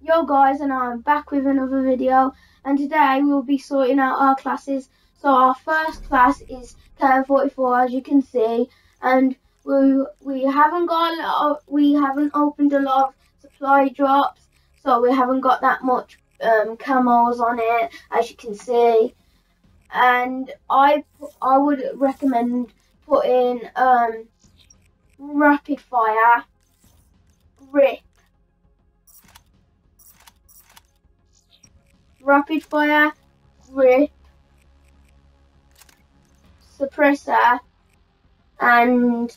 Yo guys and I'm back with another video and today we'll be sorting out our classes. So our first class is KN44 as you can see and we we haven't got of, we haven't opened a lot of supply drops so we haven't got that much um, camos on it as you can see and I I would recommend putting um, rapid fire grip rapid fire, grip, suppressor, and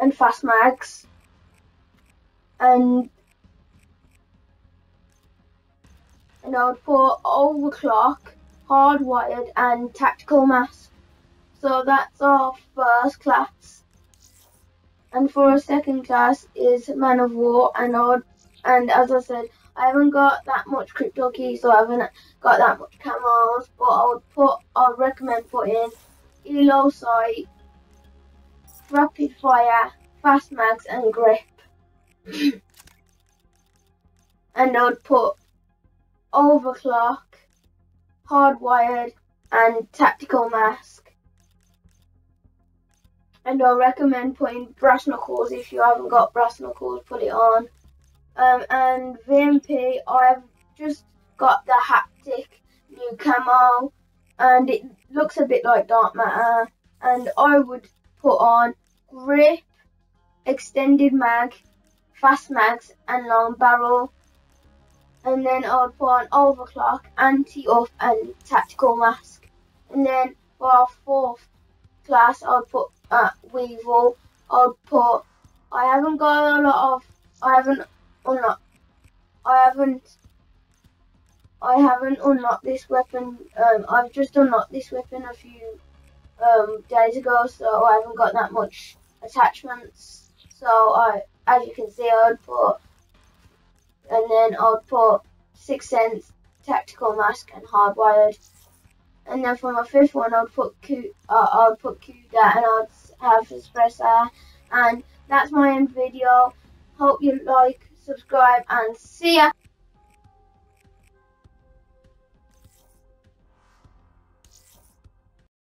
and fast mags and and I would put overclock, hardwired and tactical mask. So that's our first class and for a second class is Man of War and odd and as I said I haven't got that much crypto keys so I haven't got that much camos but I would put I would recommend putting Elo sight, rapid fire, fast mags and grip. and I would put overclock, hardwired and tactical mask and I recommend putting brass knuckles if you haven't got brass knuckles, put it on. Um, and VMP, I've just got the haptic new camo, and it looks a bit like dark matter. And I would put on grip, extended mag, fast mags, and long barrel. And then I would put on overclock, anti-off and tactical mask. And then for our fourth class, I put at Weevil, I'd put. I haven't got a lot of. I haven't unlocked. I haven't. I haven't unlocked this weapon. Um, I've just unlocked this weapon a few um, days ago, so I haven't got that much attachments. So I, as you can see, I'd put, and then I'd put Six Sense, Tactical Mask, and Hardwired. And then for my fifth one, I'd put Q, uh, I'd put Kuga and I'd have espresso. And that's my end video. Hope you like, subscribe, and see ya.